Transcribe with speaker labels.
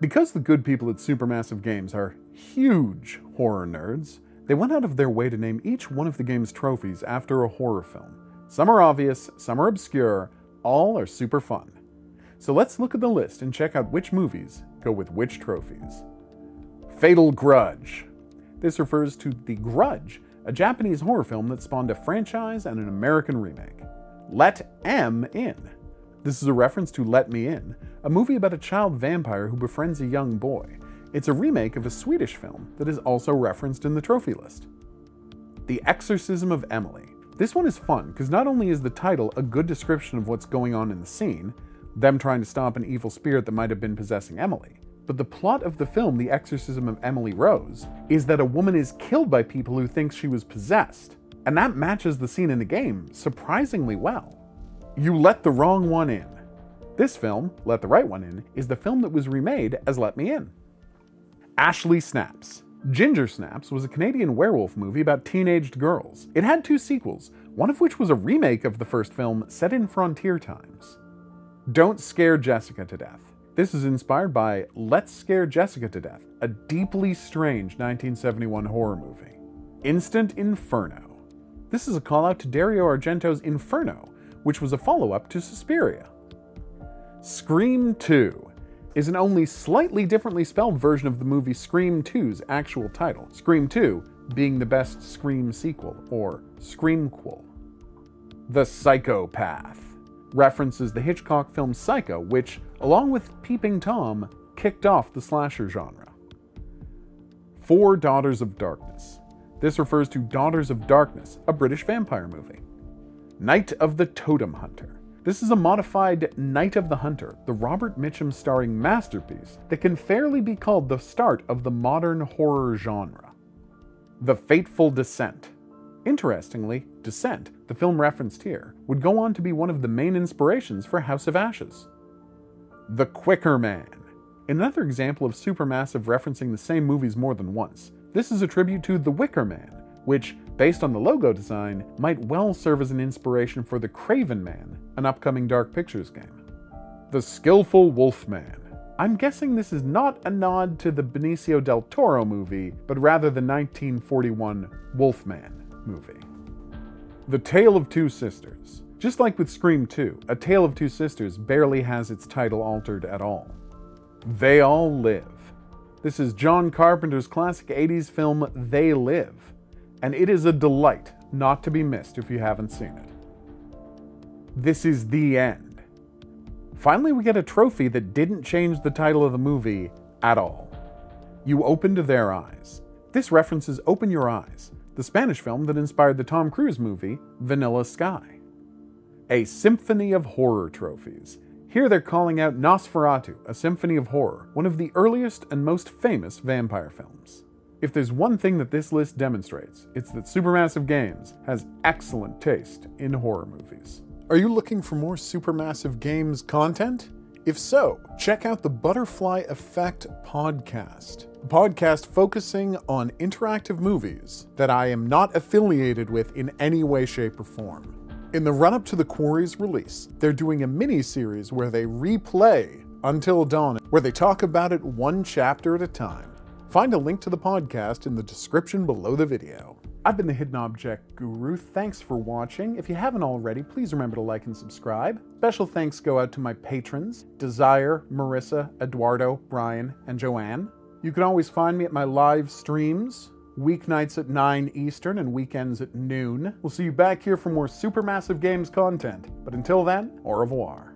Speaker 1: Because the good people at Supermassive Games are huge horror nerds, they went out of their way to name each one of the game's trophies after a horror film. Some are obvious, some are obscure, all are super fun. So let's look at the list and check out which movies go with which trophies. Fatal Grudge. This refers to The Grudge, a Japanese horror film that spawned a franchise and an American remake. Let M In. This is a reference to Let Me In, a movie about a child vampire who befriends a young boy. It's a remake of a Swedish film that is also referenced in the trophy list. The Exorcism of Emily. This one is fun because not only is the title a good description of what's going on in the scene, them trying to stop an evil spirit that might have been possessing Emily, but the plot of the film, The Exorcism of Emily Rose, is that a woman is killed by people who think she was possessed. And that matches the scene in the game surprisingly well. You let the wrong one in. This film, Let the Right One In, is the film that was remade as Let Me In. Ashley Snaps. Ginger Snaps was a Canadian werewolf movie about teenaged girls. It had two sequels, one of which was a remake of the first film set in frontier times. Don't Scare Jessica to Death. This is inspired by Let's Scare Jessica to Death, a deeply strange 1971 horror movie. Instant Inferno. This is a call out to Dario Argento's Inferno, which was a follow up to Suspiria. Scream 2 is an only slightly differently spelled version of the movie Scream 2's actual title, Scream 2 being the best Scream sequel, or Screamquel. The Psychopath references the Hitchcock film Psycho, which, along with Peeping Tom, kicked off the slasher genre. Four Daughters of Darkness. This refers to Daughters of Darkness, a British vampire movie. Night of the Totem Hunter. This is a modified Night of the Hunter, the Robert Mitchum starring masterpiece that can fairly be called the start of the modern horror genre. The Fateful Descent. Interestingly, Descent, the film referenced here, would go on to be one of the main inspirations for House of Ashes. The Quicker Man. Another example of Supermassive referencing the same movies more than once. This is a tribute to The Wicker Man, which, based on the logo design, might well serve as an inspiration for The Craven Man, an upcoming Dark Pictures game. The Skillful Wolfman. I'm guessing this is not a nod to the Benicio del Toro movie, but rather the 1941 Wolfman movie. The Tale of Two Sisters. Just like with Scream 2, A Tale of Two Sisters barely has its title altered at all. They All Live. This is John Carpenter's classic 80s film They Live, and it is a delight not to be missed if you haven't seen it. This is the end. Finally, we get a trophy that didn't change the title of the movie at all. You opened their eyes. This references Open Your Eyes, the Spanish film that inspired the Tom Cruise movie Vanilla Sky. A Symphony of Horror trophies. Here they're calling out Nosferatu, A Symphony of Horror, one of the earliest and most famous vampire films. If there's one thing that this list demonstrates, it's that Supermassive Games has excellent taste in horror movies. Are you looking for more Supermassive Games content? If so, check out the Butterfly Effect podcast, a podcast focusing on interactive movies that I am not affiliated with in any way, shape, or form. In the run up to the Quarry's release, they're doing a mini series where they replay Until Dawn, where they talk about it one chapter at a time. Find a link to the podcast in the description below the video. I've been the Hidden Object Guru. Thanks for watching. If you haven't already, please remember to like and subscribe. Special thanks go out to my patrons Desire, Marissa, Eduardo, Brian, and Joanne. You can always find me at my live streams, weeknights at 9 Eastern and weekends at noon. We'll see you back here for more Supermassive Games content. But until then, au revoir.